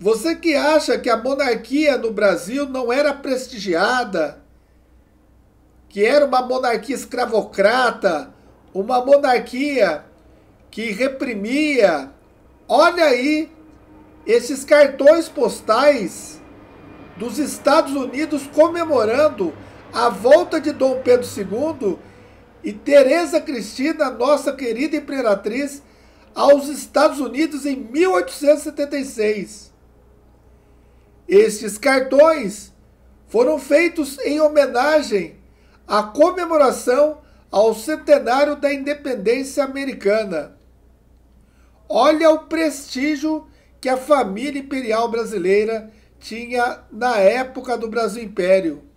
Você que acha que a monarquia no Brasil não era prestigiada, que era uma monarquia escravocrata, uma monarquia que reprimia, olha aí esses cartões postais dos Estados Unidos comemorando a volta de Dom Pedro II e Teresa Cristina, nossa querida imperatriz, aos Estados Unidos em 1876. Estes cartões foram feitos em homenagem à comemoração ao centenário da independência americana. Olha o prestígio que a família imperial brasileira tinha na época do Brasil Império.